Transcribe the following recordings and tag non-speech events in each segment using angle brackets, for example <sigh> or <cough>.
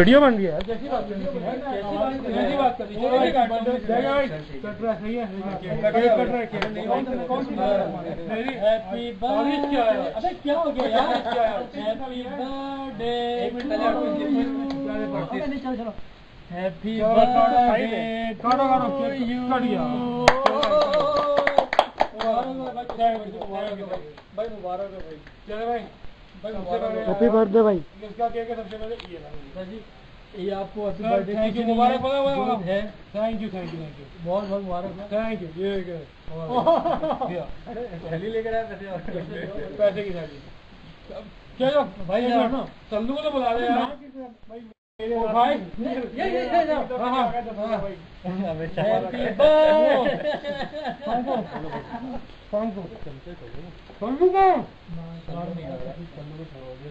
Video बन रही है कैसी बात करनी है कैसी बात करनी है? है सही है। कट रहा है कट रहा है? कौन सी हैप्पी बारिश क्या है? अबे क्या हो गया यार? हैप्पी बर्थडे एक मिनट पहले चलो चलो। हैप्पी बर्थडे काटो काटो यू भाई। मुबारक हो भाई। चले भाई। हैप्पी बर्थडे भाई। इसका केक है सबसे पहले? ये ला जी ये आपको हैप्पी बर्थडे thank you, मुबारक बोला, बोला। <laughs> <laughs> <laughs> Thank you thank you thank you बहुत बहुत मुबारक हो थैंक यू ये ये थैली लेकर आए पैसे पैसे की थैली क्या जो भाई। संधू को तो बुला यार। भाई ये ये ये जाओ हाँ हाँ। हाँ को नहीं आ रहा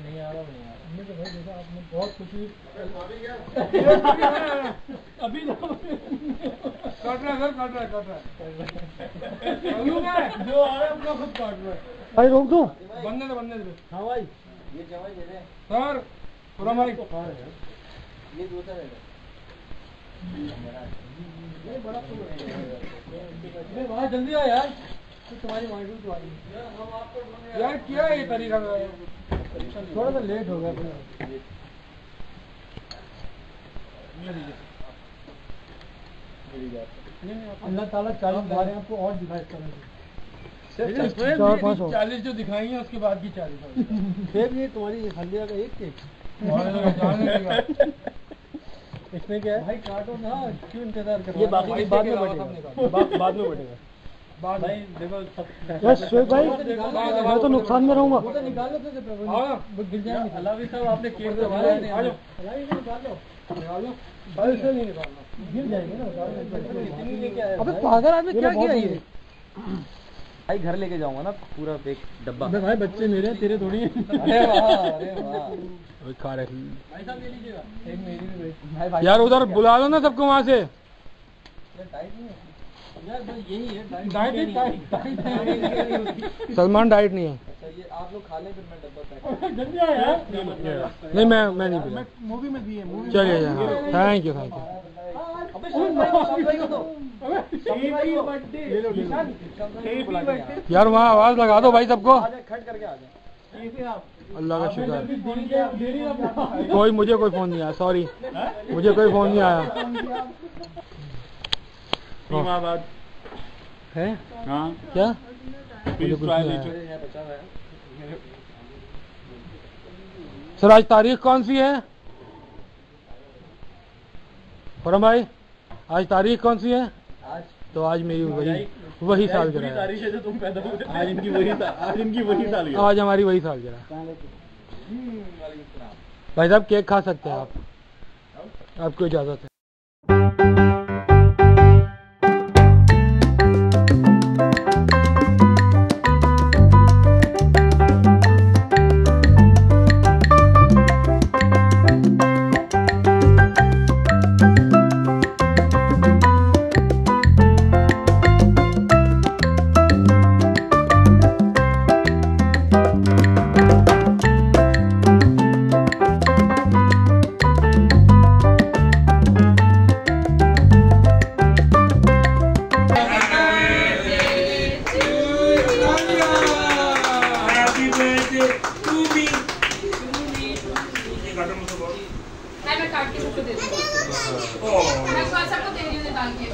नहीं आ रहा। हमने तो भाई देखा आपने बहुत खुशी अभी तो काट रहा है सर काट रहा है काट रहा है। है? जो आ रहा है अपना खुद काट रहा है। भाई रोक दो। बनने दे बनने दे हाँ भाई। सर पूरा भाई अरे भाई जल्दी आ यार। तो तुम्हारी मॉनिटर तो आई यार क्या ये तरीका थोड़ा सा लेट हो गया अल्लाह ताला चालीस बारे आपको और दिखाई करेंगे चार पाँच चालीस जो दिखाई है उसके बाद की चालीस फिर ये तुम्हारी हल्दिया का एक केक इसमें क्या है? भाई काटो ना क्यों इंतज़ार कर ये रहे हो? बाकी बाद में बाद में बाद में बटेगा। यस भाई मैं तो नुकसान में रहूँगा। नहीं। नहीं आया अबे पागल आदमी क्या किया ये? <clears throat> भाई घर लेके जाऊँगा ना पूरा एक डब्बा। अबे भाई बच्चे मेरे हैं, तेरे थोड़ी हैं। अरे वाह अरे वाह। खा रहे भाई साहब ले लीजिएगा। एक मेरी भी भाई। भाई भाई यार उधर बुला लो ना सबको वहाँ से। बस यही है diet diet diet diet Salman diet नहीं है। अच्छा आप लोग खा लें फिर मैं डब्बा पैक यार। नहीं मैं मैं नहीं मूवी में दिए चलिए थैंक यू थैंक यू तो यार वहाँ आवाज़ लगा दो भाई सबको। अल्लाह का शुक्र। कोई मुझे कोई फ़ोन नहीं आया सॉरी मुझे कोई फ़ोन नहीं आया। <laughs> इमाबाद है? हाँ। क्या? है सर आज तारीख कौन सी है? फरम भाई आज तारीख कौन सी है? आज। तो आज मेरी वही वही साल पूरी है तारीख है जो तुम पैदा हुए आज इनकी वही आज इनकी वही साल आज हमारी वही साल भाई साहब केक खा सकते हैं आप। आपको इजाज़त है। काट के सबको दे दूँगी मैं थोड़ा सबको दे रही हूँ। निकाल के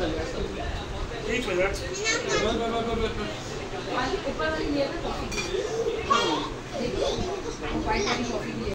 वाली- ऊपर वाली ये लो कॉफ़ी। देखो व्हाइट वाली कॉफ़ी